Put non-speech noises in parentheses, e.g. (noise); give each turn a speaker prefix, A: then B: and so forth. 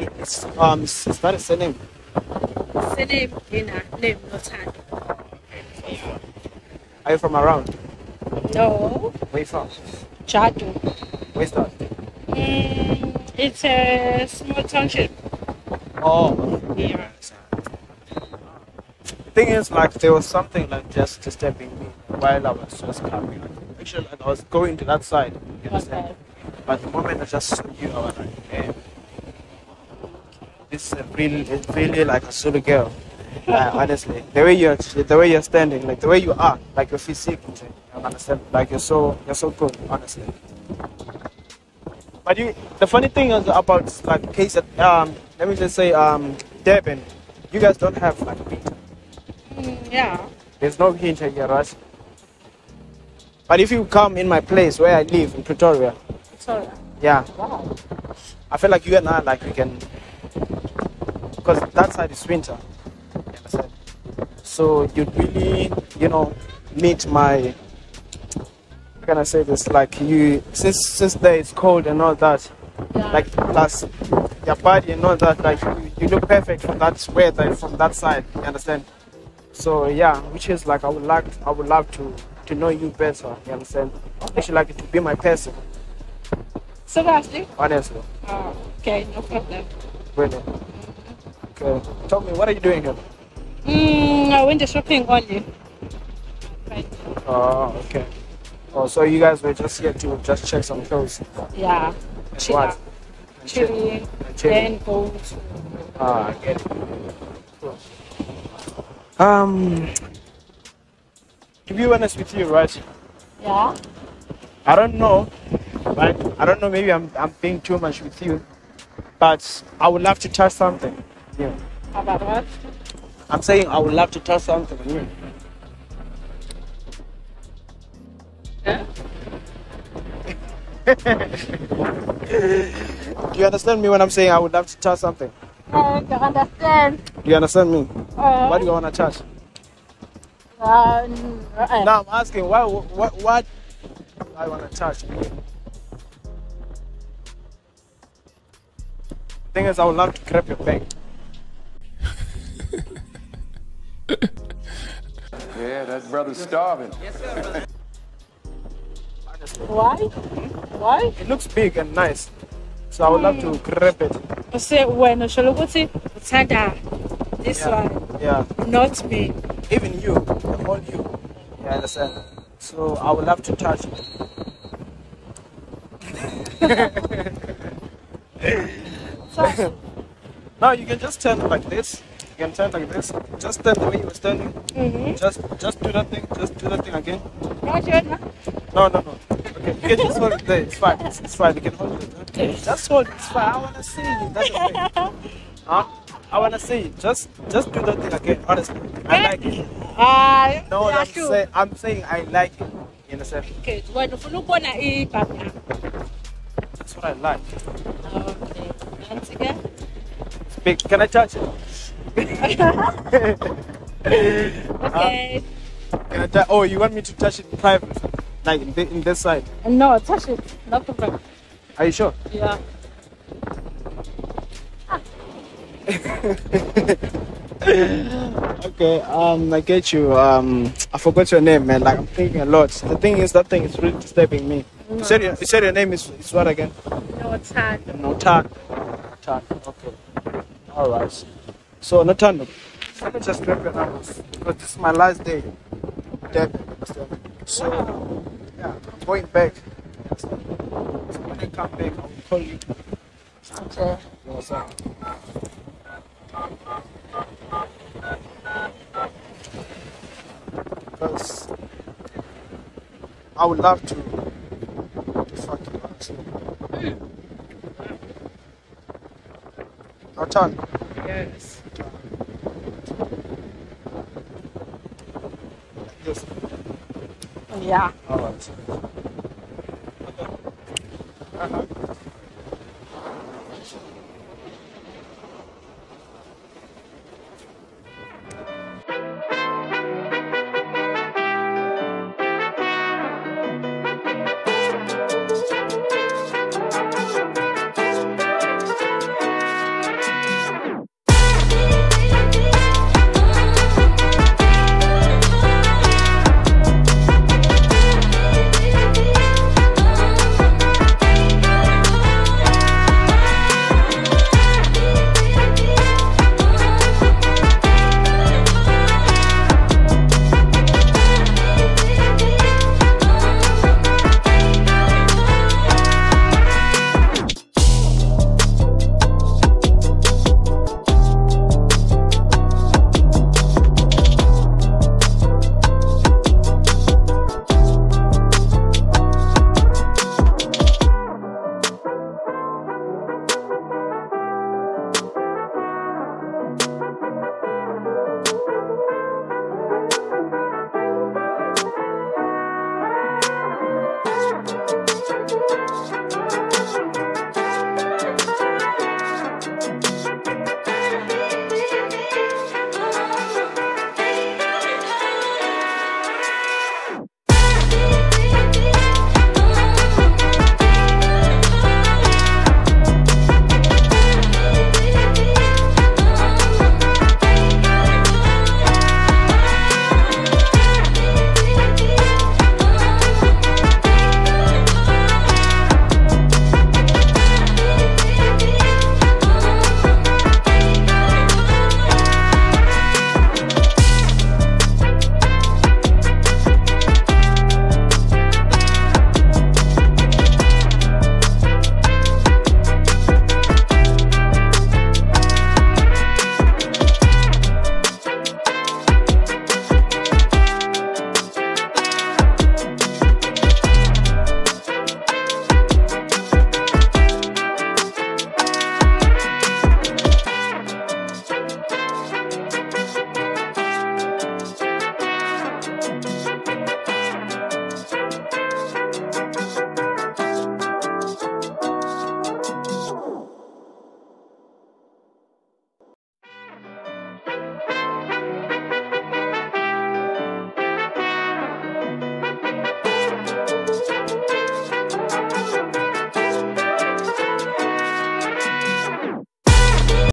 A: It's um, is is that a surname?
B: Surname name Nothando.
A: Are you from around?
B: No,
A: Where you from?
B: Jadu.
A: Where's that?
B: Mm, it's a small township.
A: Oh,
B: Yeah.
A: the thing is, like, there was something like just disturbing me while I was just coming. Actually, like, I was going to that side. You understand?
B: Okay.
A: But the moment I just saw you, I was like, damn. Is really, it's really like a Zulu girl. Uh, honestly, the way you're, the way you're standing, like the way you are, like your physique, I understand. Like you're so, you're so good, honestly. But you, the funny thing is about like case that, um, let me just say, um, Durban, you guys don't have like winter.
B: Mm, yeah.
A: There's no winter here, right? But if you come in my place where I live in Pretoria,
B: alright.
A: yeah,
B: Wow.
A: I feel like you and I, like we can, because that side is winter. So you'd really, you know, meet my. How can I say this? Like you, since since there it's cold and all that,
B: Yeah.
A: like plus your body and all that, like you, you look perfect from that weather from that side. You understand? So yeah, which is like I would like, I would love to to know you better. You understand? Actually, like to be my person,
B: Seriously?
A: honestly.
B: Oh, okay, no problem.
A: Really. Okay. Tell me, what are you doing here?
B: Mm, I went to shopping only. Right.
A: Oh, okay. Oh, so you guys were just here to just check some clothes.
B: Yeah.
A: And
B: Chill
A: what? And.
B: Chilling.
A: And chill.
B: Then go to.
A: Ah, I get it. Cool. Um, to be honest with you, right?
B: Yeah.
A: I don't know, right? I don't know. Maybe I'm I'm being too much with you, but I would love to touch something. Yeah.
B: About what?
A: I'm saying I would love to touch something. Yeah.
B: Yeah. (laughs)
A: Do you understand me when I'm saying I would love to touch something?
B: I can understand.
A: Do you understand me?
B: Uh,
A: What do you want to touch?
B: uh, uh,
A: Now I'm asking why what what I want to touch. Thing is, I would love to grab your back.
C: That brother's starving.
A: Honestly, (laughs)
B: Why? Why?
A: it looks big and nice, so I would love to hmm. grab it.
B: Use wena usho ukuthi uthanda this
A: Yeah.
B: one,
A: Yeah,
B: not me.
A: even you, the whole you. Yeah, I understand. So I would love to touch it. (laughs) (laughs)
B: So,
A: Now you can just turn it like this. You can turn like this. Just stand the way you were standing.
B: mm-hmm.
A: Just just do that thing. Just do that thing again.
B: Not yet, no?
A: No, no, no. Okay, you can just hold it there. It's fine. It's, it's fine. You can hold it. Okay. Just hold it. It's fine. I wanna see you. That's okay. (laughs) Huh? I wanna see you. Just just do that thing again. Honestly, I like it.
B: Ah,
A: No, I'm
B: yasho.
A: I'm saying I like it. You understand?
B: Okay, wena ufuna ukubona ibhabu yami.
A: That's what I like.
B: Okay. Nansi ke.
A: Big. Can I touch it? (laughs)
B: Okay.
A: Can I touch? Oh, you want me to touch it in private, like in, the, in this side?
B: No, touch it. No problem.
A: Are you sure?
B: Yeah. (laughs)
A: Okay, um, I get you. Um, I forgot your name, man. Like I'm thinking a lot. The thing is, that thing is really disturbing me. You said your, you said your name is, is what again?
B: No, Thando.
A: Notan. Notan. Okay. All right. So Notan, let me just grab your numbers because this is my last day. Dead. So yeah, I'm going back. So when I come back, I will call you.
B: Okay.
A: You understand? Because I would love to, to fuck you actually. Notan.
B: Yes.
A: Yes.
B: Yeah.
A: All right. Okay. Uh-huh.